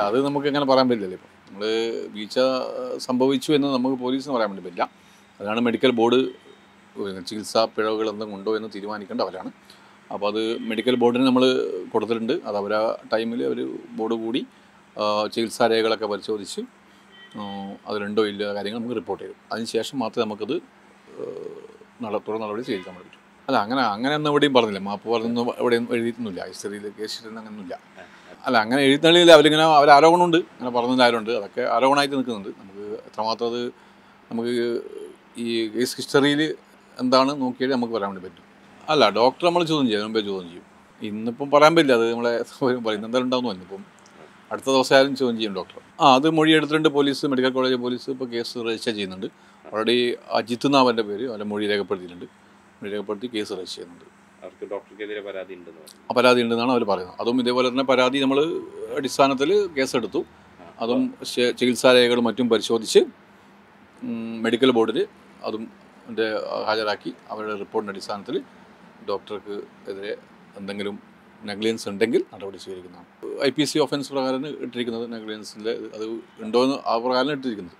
അല്ല അത് നമുക്ക് എങ്ങനെ പറയാൻ പറ്റില്ല ഇപ്പം. നമ്മൾ വീഴ്ച സംഭവിച്ചു എന്ന് നമുക്ക് പോലീസിന് പറയാൻ വേണ്ടി പറ്റില്ല. അതാണ് മെഡിക്കൽ ബോർഡ് ചികിത്സാ പിഴവുകൾ എന്തെങ്കിലും ഉണ്ടോ എന്ന് തീരുമാനിക്കേണ്ട അവരാണ് അപ്പോൾ അത് മെഡിക്കൽ ബോർഡിന് നമ്മൾ കൊടുത്തിട്ടുണ്ട്. അത് അവർ ആ ടൈമിൽ അവർ ബോർഡ് കൂടി ചികിത്സാ രേഖകളൊക്കെ പരിശോധിച്ച് അതിലുണ്ടോ ഇല്ല കാര്യങ്ങൾ നമുക്ക് റിപ്പോർട്ട് ചെയ്യും. അതിന് ശേഷം മാത്രമേ നമുക്കത് നട തുടർ നടപടി സ്വീകരിക്കാൻ പറ്റും. അല്ല അങ്ങനെ അങ്ങനെ ഒന്നും എവിടെയും പറഞ്ഞില്ല. മാപ്പ് പറഞ്ഞൊന്നും എവിടെയും എഴുതിയിട്ടൊന്നുമില്ല. ഹിസ്റ്ററിയിൽ കേസ് അങ്ങനെയൊന്നുമില്ല. അല്ല അങ്ങനെ എഴുതുന്നില്ല അവരിങ്ങനെ അവർ ആരോപണമുണ്ട്. അങ്ങനെ പറഞ്ഞതിലാരുണ്ട് അതൊക്കെ ആരോപണമായിട്ട് നിൽക്കുന്നുണ്ട്. നമുക്ക് എത്രമാത്രം അത് നമുക്ക് ഈ കേസ് ഹിസ്റ്ററിയിൽ എന്താണ് നോക്കിയാൽ നമുക്ക് പറയാൻ വേണ്ടി പറ്റും. അല്ല ഡോക്ടർ നമ്മൾ ചോദ്യം ചെയ്യും. മുമ്പേ ചോദ്യം ചെയ്യും. ഇന്നിപ്പം പറയാൻ പറ്റില്ല. അത് നമ്മളെ പറയുന്നത് എന്തായാലും ഉണ്ടാവുന്നു ഇന്നിപ്പം അടുത്ത ദിവസം ആയാലും ചോദ്യം ചെയ്യും ഡോക്ടർ. ആ അത് മൊഴി എടുത്തിട്ടുണ്ട് പോലീസ് മെഡിക്കൽ കോളേജ് പോലീസ് ഇപ്പോൾ കേസ് രജിസ്റ്റർ ചെയ്യുന്നുണ്ട്. ഓൾറെഡി അജിത്ത് അവന്റെ പേര് അവന്റെ മൊഴി രേഖപ്പെടുത്തിയിട്ടുണ്ട്. രേഖപ്പെടുത്തി കേസ് രജിസ്റ്റർ ചെയ്യുന്നുണ്ട്. അവർക്ക് ഡോക്ടർക്കെതിരെ പരാതി ഉണ്ടെന്ന് പരാതി ഉണ്ടെന്നാണ് അവർ പറയുന്നത്. അതും ഇതേപോലെ തന്നെ പരാതി നമ്മൾ അടിസ്ഥാനത്തിൽ കേസെടുത്തു. അതും ചികിത്സാ രേഖകളും മറ്റും പരിശോധിച്ച് മെഡിക്കൽ ബോർഡിൽ അതും ഹാജരാക്കി അവരുടെ റിപ്പോർട്ടിന്റെ അടിസ്ഥാനത്തിൽ ഡോക്ടർക്ക് എതിരെ എന്തെങ്കിലും നെഗ്ലിയൻസ് ഉണ്ടെങ്കിൽ നടപടി സ്വീകരിക്കുന്നതാണ്. ഐ പി സി ഒഫൻസ് പ്രകാരം ഇട്ടിരിക്കുന്നത്. നെഗ്ലിയൻസിന്റെ അത് ഉണ്ടോ എന്ന് ആ പ്രകാരം ഇട്ടിരിക്കുന്നത്.